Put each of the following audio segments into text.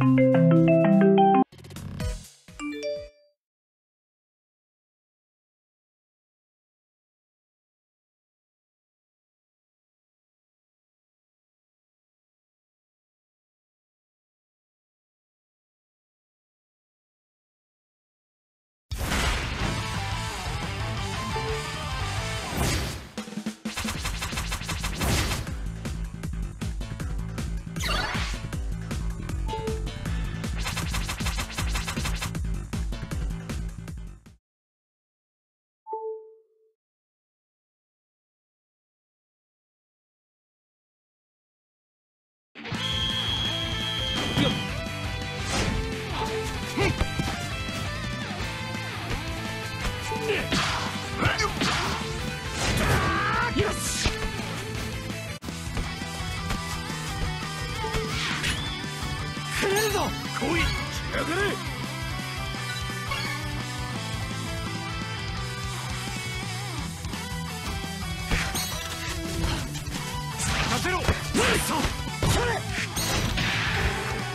Música いとこ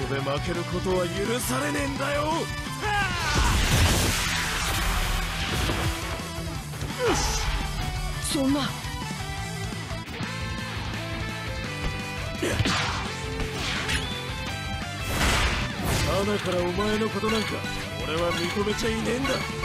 こで負けることは許されねえんだよ。よしそんな。花からお前のことなんか俺は認めちゃいねえんだ。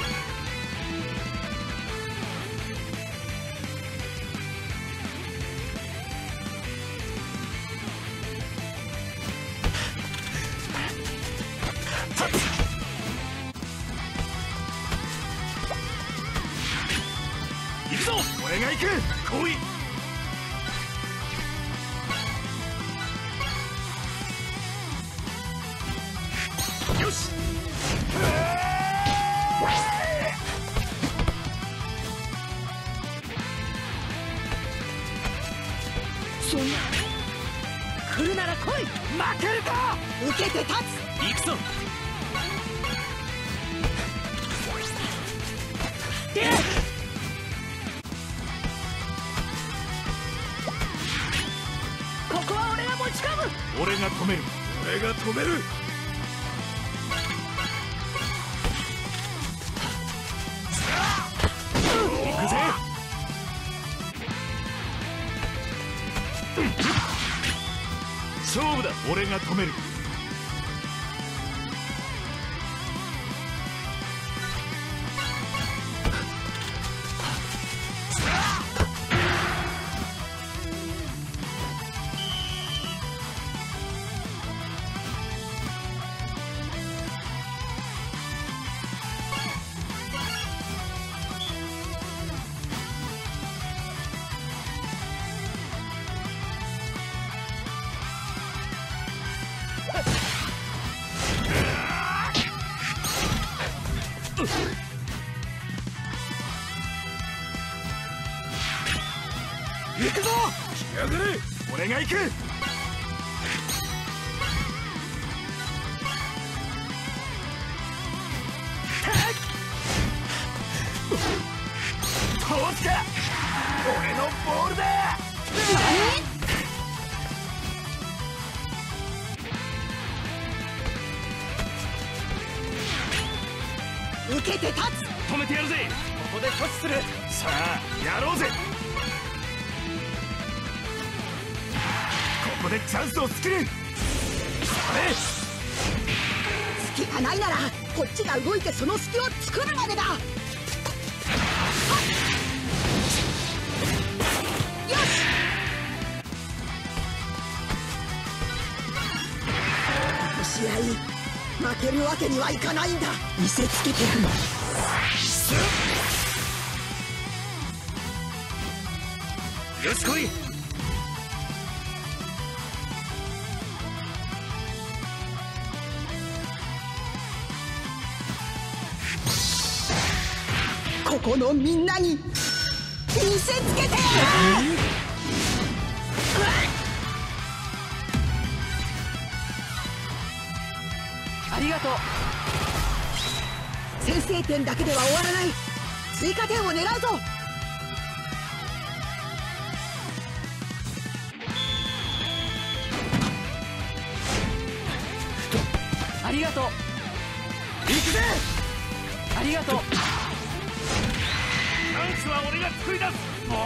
そんな。来るなら来い。負けるか。受けて立つ。行くぞ。俺が止める。俺が止める。勝負だ。俺が止める。行くぞ。が俺が行く。受けて立つ。止めてやるぜ。ここで阻止する。さあやろうぜ。こでチャンスを作る。隙がないならこっちが動いてその隙を作るまでだ。よし。試合負けるわけにはいかないんだ。見せつけてるの。よし来い。ここのみんなに見せつけてやる、ありがとう。先制点だけでは終わらない！追加点を狙うぞ！ありがとう。行くぜ！ありがとう。チャンスは俺が作り出すも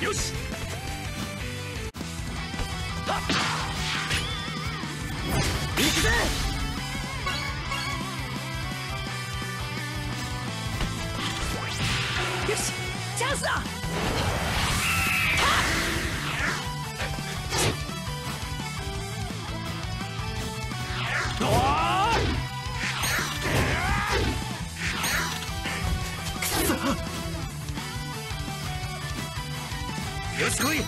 うよしはっ行くぜよしチャンスだよし来いよ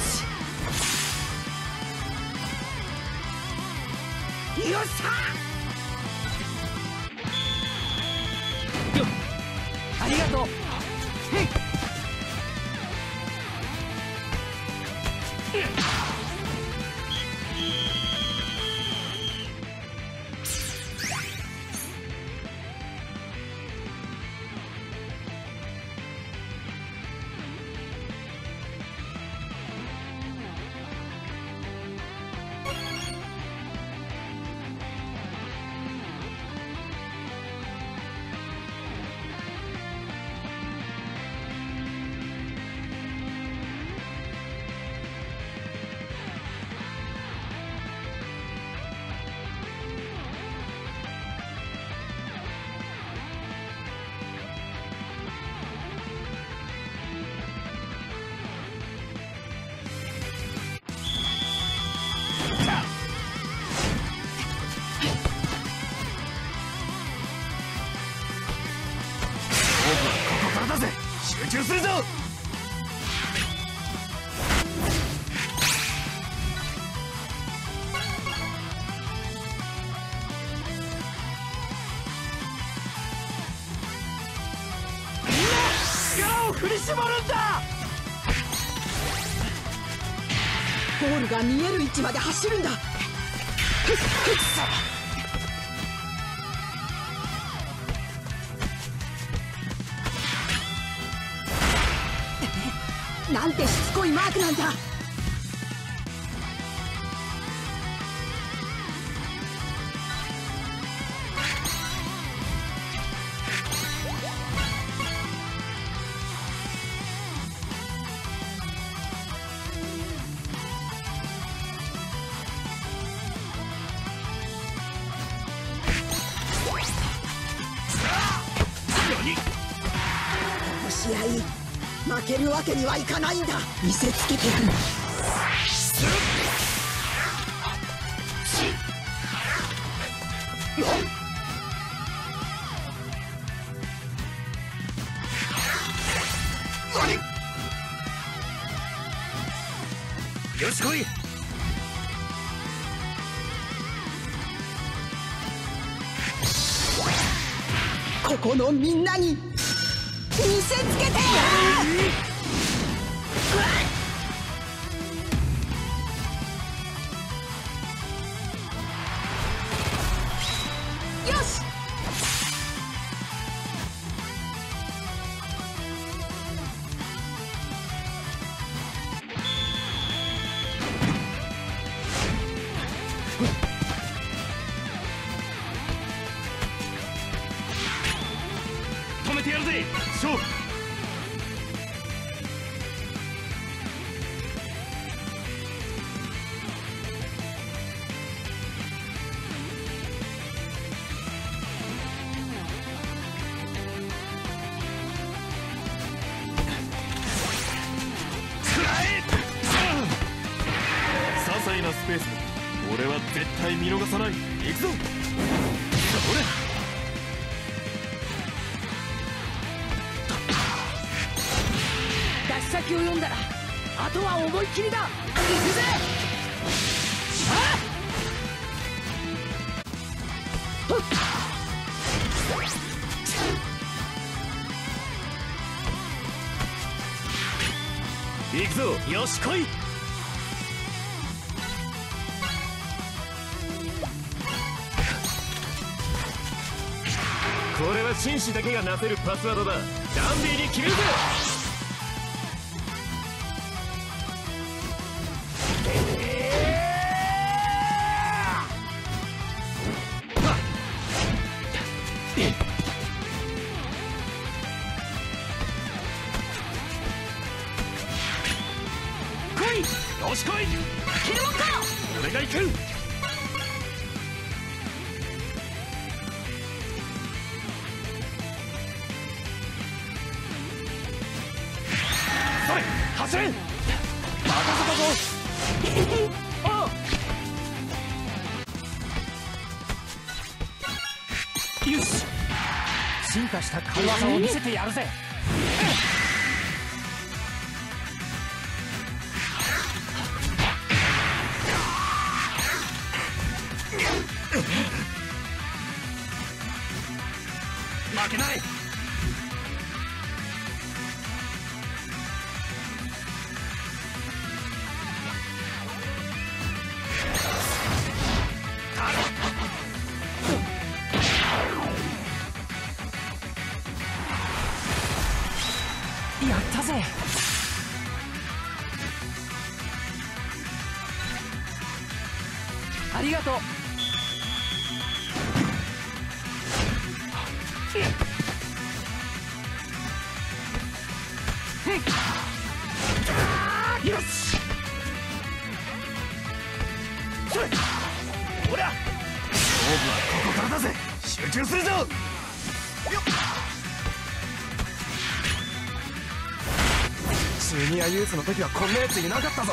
し。よっしゃ。ありがとう。こ振り絞るんだ！ゴールが見える位置まで走るんだ！なんてしつこいマークなんだ試合負けるわけにはいかないんだ。見せつけてやる。よし来い。ここのみんなに見せつけて些細なスペース。だ俺は絶対見逃さない。行くぞ。それ先を読んだらあとは思いっきりだ。行くぜ。行くぞ。よし来いこれは紳士だけがなせるパスワードだ。ダンディに決めるぜそれ走れ任せたぞよし。進化した軽技を見せてやるぜ。やったぜ。ありがとう。よしほら勝負はここからだぜ。集中するぞ。よっジュニアユースの時はこんなやついなかったぞ。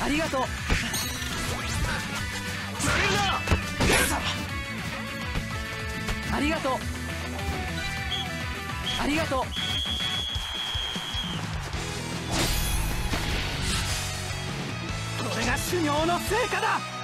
ありがとう。ありがとう。ありがとう。これが修行の成果だ。